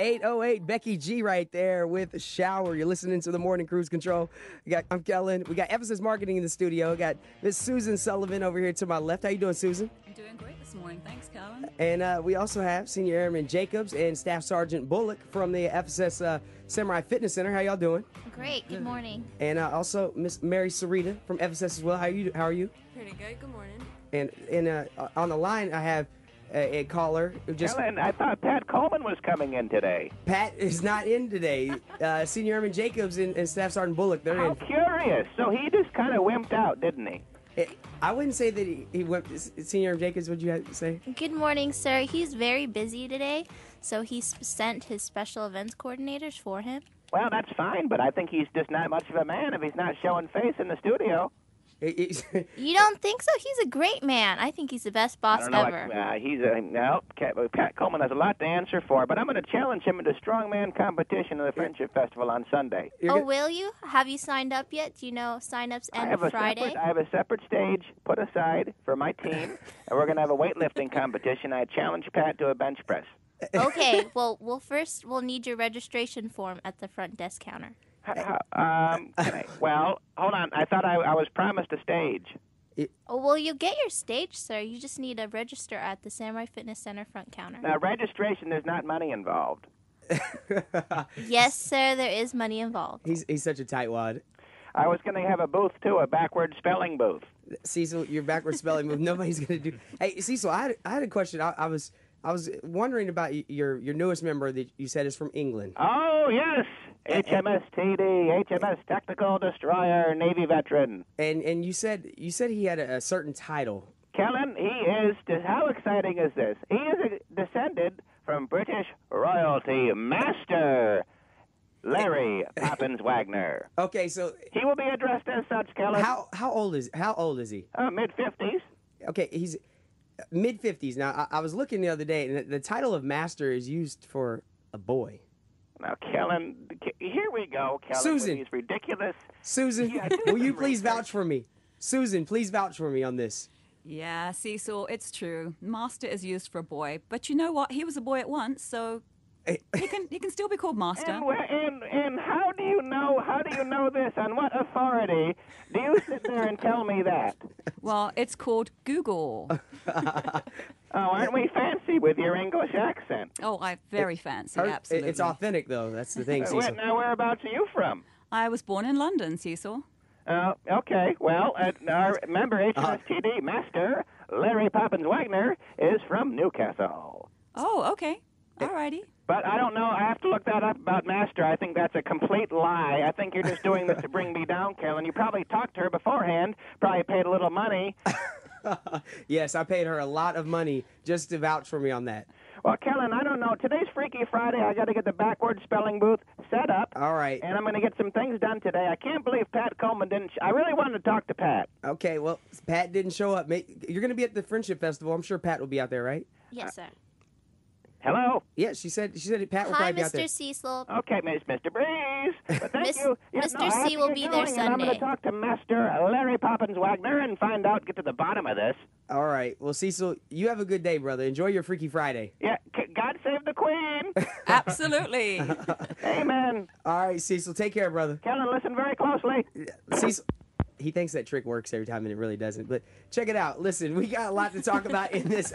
808 Becky G right there with a Shower. You're listening to the Morning Cruise Control. We got, I'm Kellen. We got FSS Marketing in the studio. We got Miss Susan Sullivan over here to my left. How you doing, Susan? I'm doing great this morning. Thanks, Kellen. And uh, we also have Senior Airman Jacobs and Staff Sergeant Bullock from the FSS uh, Samurai Fitness Center. How y'all doing? Great. Good morning. And uh, also Miss Mary Sarita from FSS as well. How are you? How are you? Pretty good. Good morning. And and uh, on the line I have a, a caller who just Helen, I thought Pat Coleman was coming in today. Pat is not in today. Uh, Senior Airman Jacobs and, and Staff Sergeant Bullock they're in. How in. curious. So he just kind of wimped out, didn't he? Eh, I wouldn't say that he, he went. Senior Airman Jacobs, would you have to say? Good morning, sir. He's very busy today, so he sent his special events coordinators for him. Well, that's fine, but I think he's just not much of a man if he's not showing face in the studio. Eh, You don't think so? He's a great man. I think he's the best boss don't know. ever. Uh, he's a no. Pat, Pat Coleman has a lot to answer for, but I'm going to challenge him into a strongman competition at the Friendship Festival on Sunday. you're oh, go- will you? Have you signed up yet? Do you know sign-ups I end have a Friday? separate. I have a separate stage put aside for my team, and we're going to have a weightlifting competition. I challenge Pat to a bench press. okay. Well, we'll first we'll need your registration form at the front desk counter. H- h- Um, I, well, hold on. I thought I, I was promised a stage. Oh, well, you get your stage, sir. You just need to register at the Samurai Fitness Center front counter. Now, registration, there's not money involved. Yes, sir. There is money involved. he's he's such a tightwad. I was going to have a booth, too, a backward spelling booth. Cecil, your backward spelling move. Nobody's gonna do. Hey, Cecil, I had, I had a question. I, I was I was wondering about your your newest member that you said is from England. Oh, yes. HMS TD, HMS Technical Destroyer, Navy veteran. And and you said you said he had a, a certain title. Kellen, he is, how exciting is this? He is a, descended from British royalty master Larry Poppins Wagner. Okay, so He will be addressed as such, Kellen. how how old is how old is he? Uh, Mid 50s. Okay, he's mid fifties. Now I, I was looking the other day, and the, the title of master is used for a boy. Now, Kellen, here we go, Kellen. Susan. With these ridiculous. Susan, Yeah, will you please research. vouch for me? Susan, please vouch for me on this. Yeah, Cecil, it's true. Master is used for a boy, but you know what? He was a boy at once, so he can he can still be called Master. And, where- and and how do you know? How do you know this? On what authority do you sit there and tell me that? Well, it's called Google. Oh, aren't we fancy with your English accent? Oh, I very fancy, Her- absolutely. It's authentic though. That's the thing, Uh, Cecil. now, whereabouts are you from? I was born in London, Cecil. Uh, okay, well, uh, our member HMSTD Master Larry Poppins Wagner is from Newcastle. Oh, okay. Alrighty. But I don't know. I have to look that up about Master. I think that's a complete lie. I think you're just doing this to bring me down, Kellen. You probably talked to her beforehand, probably paid a little money. yes, I paid her a lot of money just to vouch for me on that. Well, Kellen, I don't know. Today's Freaky Friday. I got to get the backward spelling booth set up. All right. And I'm going to get some things done today. I can't believe Pat Coleman didn't. Sh- I really wanted to talk to Pat. Okay, well, Pat didn't show up. You're going to be at the Friendship Festival. I'm sure Pat will be out there, right? Yes, sir. Hello. Mm-hmm. Yeah, she said she said Pat will Hi, probably be out there. Mr. Cecil. Okay, Miss Mr. Brees. But thank Miss- you. Mr. no, I have C to will get be there going, and I'm going Sunday. to talk to Master Larry Poppins Wagner and find out, get to the bottom of this. All right. Well, Cecil, you have a good day, brother. Enjoy your Freaky Friday. Yeah, c- God save the Queen. Absolutely. Amen. All right, Cecil, take care, brother. Kellen, listen very closely. Cecil, he thinks that trick works every time, and it really doesn't. But check it out. Listen, we got a lot to talk about in this.